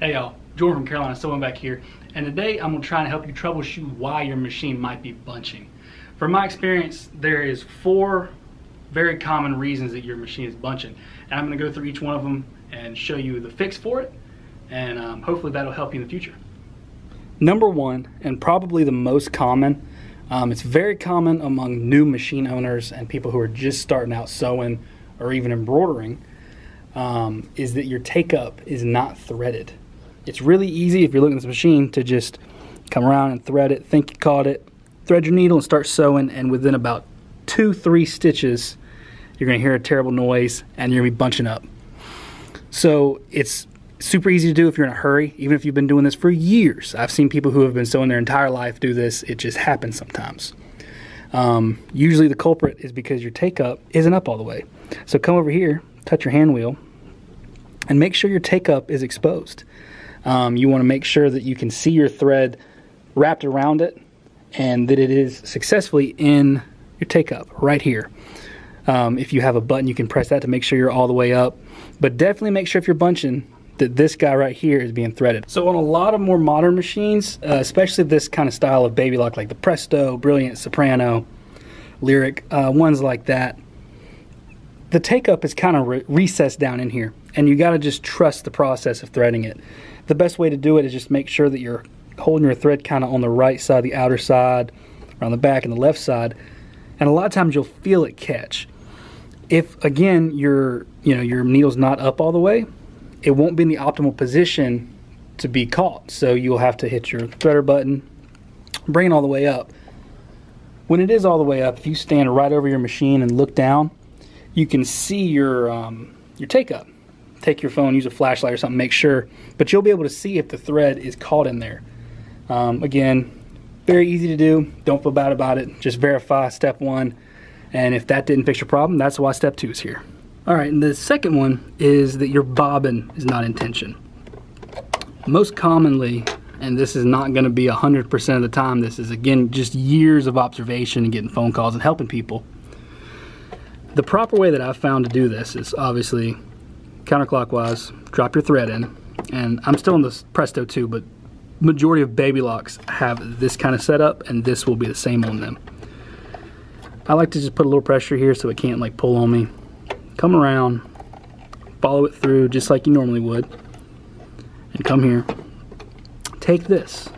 Hey y'all, Jordan from Carolina Sew n Vac here, and today I'm gonna try and help you troubleshoot why your machine might be bunching. From my experience, there is four very common reasons that your machine is bunching, and I'm gonna go through each one of them and show you the fix for it, and um, hopefully that'll help you in the future. Number one, and probably the most common, um, it's very common among new machine owners and people who are just starting out sewing or even embroidering, um, is that your take up is not threaded. It's really easy if you're looking at this machine to just come around and thread it, think you caught it, thread your needle and start sewing and within about two, three stitches, you're gonna hear a terrible noise and you're gonna be bunching up. So it's super easy to do if you're in a hurry, even if you've been doing this for years. I've seen people who have been sewing their entire life do this. It just happens sometimes. Um, usually the culprit is because your take up isn't up all the way. So come over here, touch your hand wheel, and make sure your take up is exposed. Um, you want to make sure that you can see your thread wrapped around it and that it is successfully in your take up right here. Um, if you have a button, you can press that to make sure you're all the way up. But definitely make sure if you're bunching that this guy right here is being threaded. So on a lot of more modern machines, uh, especially this kind of style of baby lock like the Presto, Brilliant, Soprano, Lyric, uh, ones like that, the take up is kind of re recessed down in here and you got to just trust the process of threading it. The best way to do it is just make sure that you're holding your thread kind of on the right side, the outer side, around the back and the left side. And a lot of times you'll feel it catch. If again your you know your needle's not up all the way, it won't be in the optimal position to be caught. So you'll have to hit your threader button, bring it all the way up. When it is all the way up, if you stand right over your machine and look down, you can see your um, your take up. Take your phone, use a flashlight or something, make sure. But you'll be able to see if the thread is caught in there. Um, again, very easy to do. Don't feel bad about it. Just verify step one. And if that didn't fix your problem, that's why step two is here. All right, and the second one is that your bobbin is not in tension. Most commonly, and this is not gonna be 100% of the time, this is again just years of observation and getting phone calls and helping people. The proper way that I've found to do this is obviously counterclockwise, drop your thread in, and I'm still in the Presto 2, but majority of baby locks have this kind of setup, and this will be the same on them. I like to just put a little pressure here so it can't like pull on me. Come around, follow it through just like you normally would, and come here. Take this,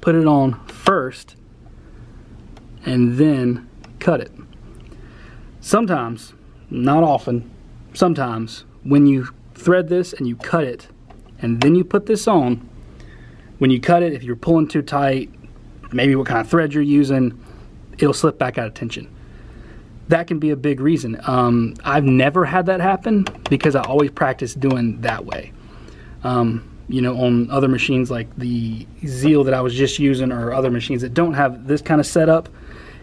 put it on first, and then cut it. Sometimes, not often, sometimes when you thread this and you cut it and then you put this on, when you cut it, if you're pulling too tight, maybe what kind of thread you're using, it'll slip back out of tension. That can be a big reason. Um, I've never had that happen because I always practice doing that way. Um, you know, on other machines like the Zeal that I was just using or other machines that don't have this kind of setup,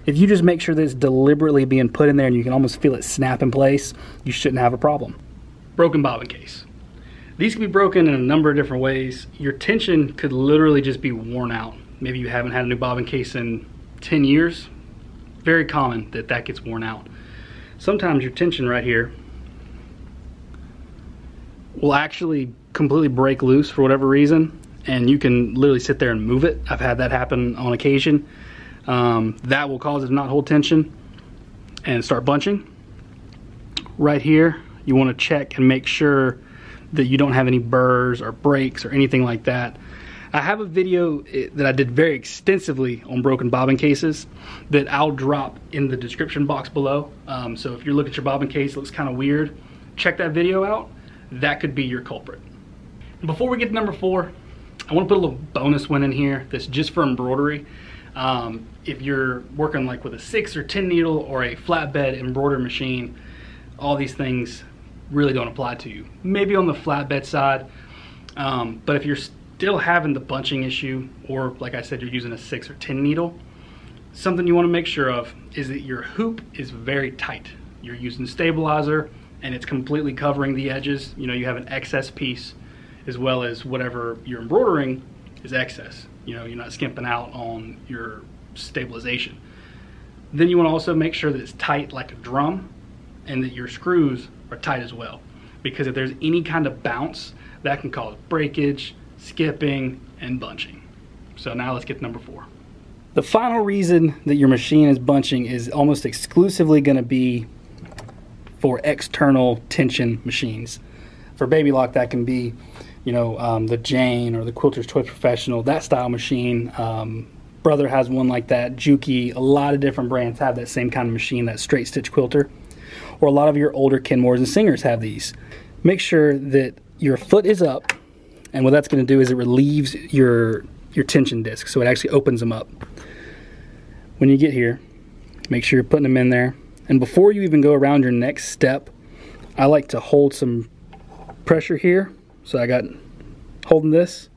if you just make sure that it's deliberately being put in there and you can almost feel it snap in place, you shouldn't have a problem. Broken bobbin case. These can be broken in a number of different ways. Your tension could literally just be worn out. Maybe you haven't had a new bobbin case in 10 years. Very common that that gets worn out. Sometimes your tension right here will actually completely break loose for whatever reason and you can literally sit there and move it. I've had that happen on occasion. Um, that will cause it to not hold tension and start bunching. Right here, you want to check and make sure that you don't have any burrs or breaks or anything like that. I have a video eh, that I did very extensively on broken bobbin cases that I'll drop in the description box below. Um, so if you look at your bobbin case, it looks kind of weird, check that video out. That could be your culprit. Before we get to number four, I want to put a little bonus one in here that's just for embroidery. Um, if you're working like with a six or 10 needle or a flatbed embroidery machine, all these things really don't apply to you. Maybe on the flatbed side, um, but if you're still having the bunching issue, or like I said, you're using a six or 10 needle, something you wanna make sure of is that your hoop is very tight. You're using stabilizer and it's completely covering the edges. You know, you have an excess piece as well as whatever you're embroidering is excess. You know, you're not skimping out on your stabilization. Then you wanna also make sure that it's tight like a drum and that your screws are tight as well. Because if there's any kind of bounce, that can cause breakage, skipping, and bunching. So now let's get to number four. The final reason that your machine is bunching is almost exclusively going to be for external tension machines. For Baby Lock, that can be, you know, um, the Jane or the Quilter's Choice Professional, that style machine. Um, Brother has one like that. Juki, a lot of different brands have that same kind of machine, that straight stitch quilter. Or a lot of your older Kenmores and Singers have these. Make sure that your foot is up, and what that's going to do is it relieves your your tension disc, so it actually opens them up. When you get here, make sure you're putting them in there. And before you even go around your next step, I like to hold some pressure here. So I got holding this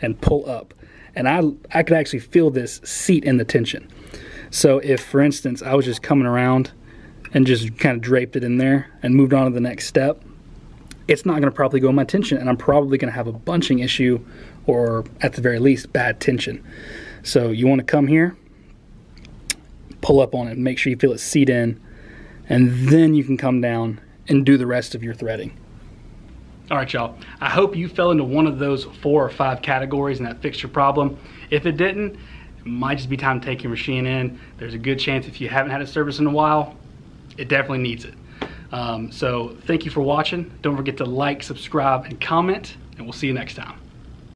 and pull up. And I, I could actually feel this seat in the tension. So if, for instance, I was just coming around and just kind of draped it in there and moved on to the next step, it's not going to properly go in my tension and I'm probably going to have a bunching issue or at the very least bad tension. So you want to come here, pull up on it, make sure you feel it seat in, and then you can come down and do the rest of your threading. All right, y'all. I hope you fell into one of those four or five categories and that fixed your problem. If it didn't, it might just be time to take your machine in. There's a good chance if you haven't had a service in a while, it definitely needs it. Um, so thank you for watching. Don't forget to like, subscribe, and comment, and we'll see you next time.